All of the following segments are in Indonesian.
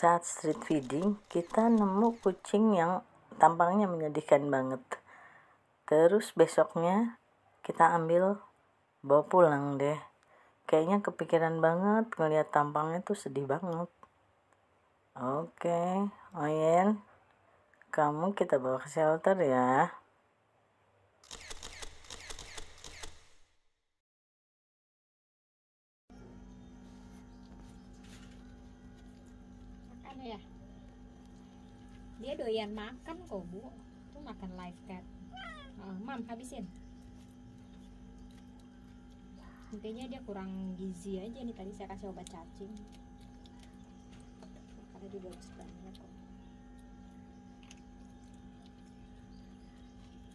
saat street feeding kita nemu kucing yang tampangnya menyedihkan banget. Terus besoknya kita ambil bawa pulang deh. Kayaknya kepikiran banget ngeliat tampangnya tuh sedih banget. Oke Oyen kamu kita bawa ke shelter ya ya? Dia doyan makan kok bu. Itu makan live cat. Uh, mam habisin. Intinya dia kurang gizi aja nih. Tadi saya kasih obat cacing. Karena dia bagus banget kok.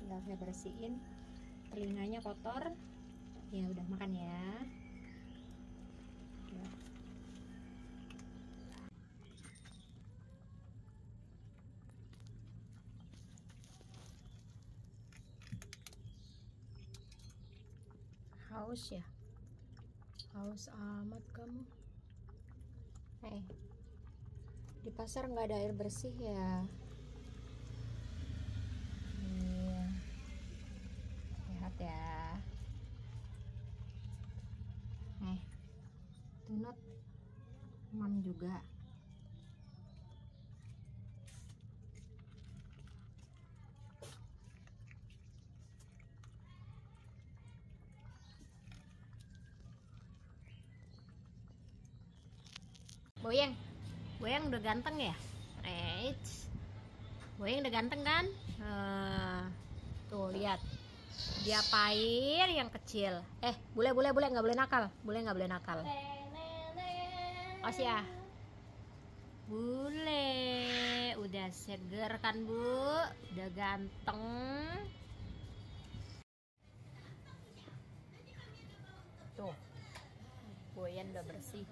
Tinggal saya bersihin telinganya kotor. Ya udah makan ya haus ya? Haus amat kamu. Eh di pasar nggak ada air bersih ya? Iya. Sehat ya. Eh tunut mam juga Boyeng, Boyeng udah ganteng ya? Eits. Boyeng udah ganteng kan? Uh, tuh lihat, dia pair yang kecil. Eh, boleh boleh boleh nggak boleh nakal, boleh nggak boleh nakal. Oh ya. Boleh, udah seger kan bu, udah ganteng. Tuh, Boyan udah bersih.